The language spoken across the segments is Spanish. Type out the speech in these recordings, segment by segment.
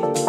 day.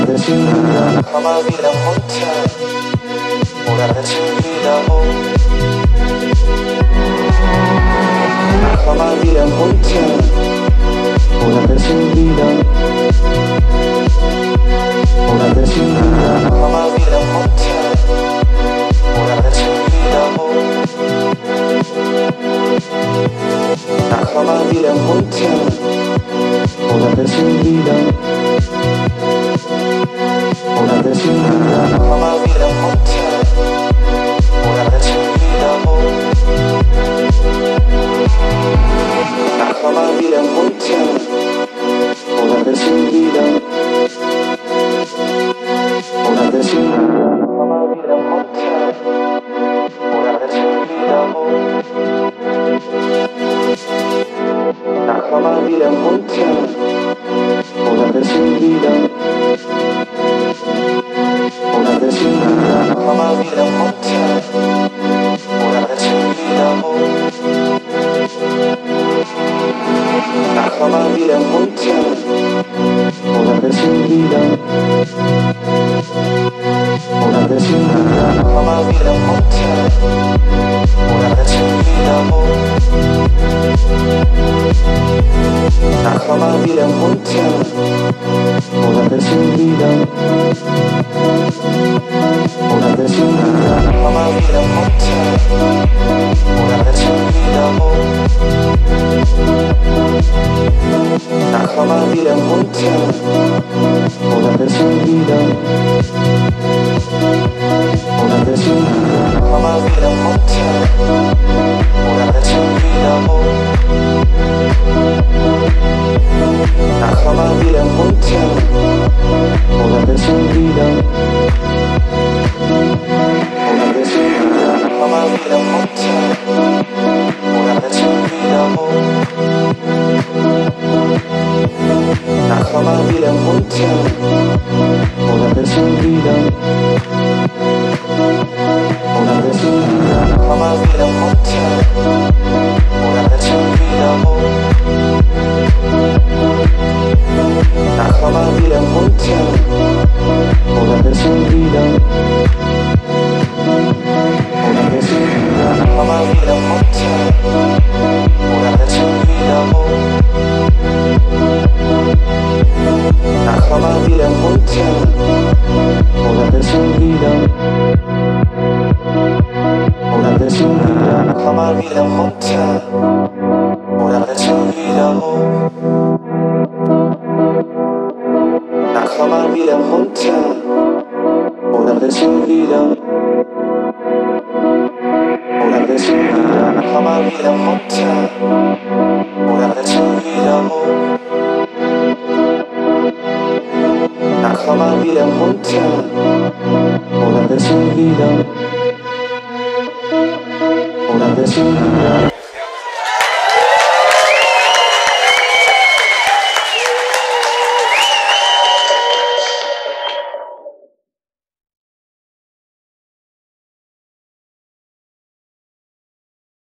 hora de su vida, mamá mira mucha, hora de su vida, oh. Mamá mira mucha, hora de su vida, hora de su vida, mamá mira mucha, hora de su vida, oh. Mamá mira mucha. Horas de su vida. Horas de su vida. No me olvida Horas de su vida. No me olvida Horas de su vida. Horas de su vida. No me olvida Horas de su vida. mal wieder munter.